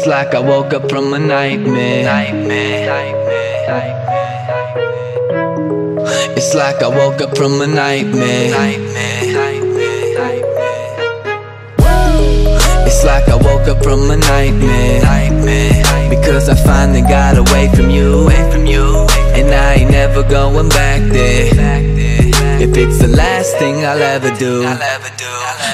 It's like I woke up from a nightmare. Nightmare. It's like I woke up from a nightmare. Nightmare. It's like I woke up from a nightmare. Because I finally got. Away from you. And I ain't never going back there. If it's the last thing I'll ever do.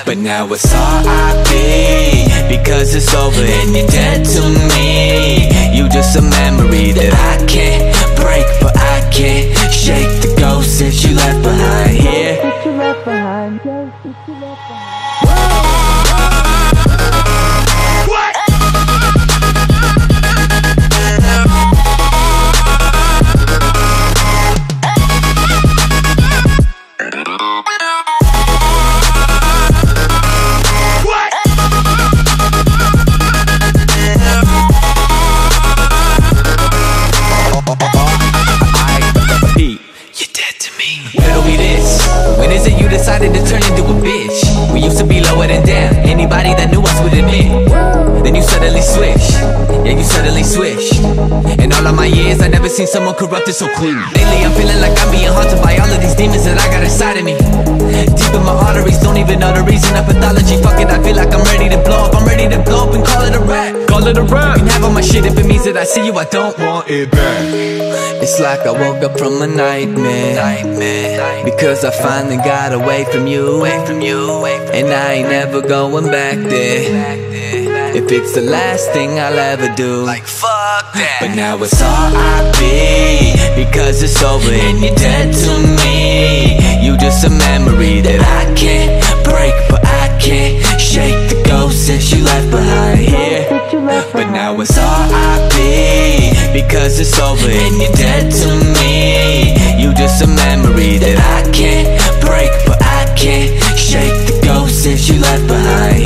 But now it's R.I.P. Because it's over and you're dead to me. You just a memory that I can't break But I can't shake the ghost that you left behind. Here Pete, When is it you decided to turn into a bitch? We used to be lower than down Anybody that knew us would admit Then you suddenly switch Yeah, you suddenly switch In all of my years, I never seen someone corrupted so clean Lately, I'm feeling like I'm being haunted by all of these demons that I got inside of me Deep in my arteries, don't even know the reason of pathology Fuck it, I feel like I'm ready to blow up I'm ready to blow up and call it a rap Call it a rap. You can have all my shit if it means that I see you, I don't want it back. it's like I woke up from a nightmare. nightmare. Because I finally got away from you. And I ain't never going back there. If it's the last thing I'll ever do. Like fuck that. But now it's R.I.P. Because it's over and you're dead to me. You just a memory that I can't break, but I can't shake the ghost that you left behind here. But now it's R.I.P. Because it's over and you're dead to me You just a memory that I can't break But I can't shake the ghost that you left behind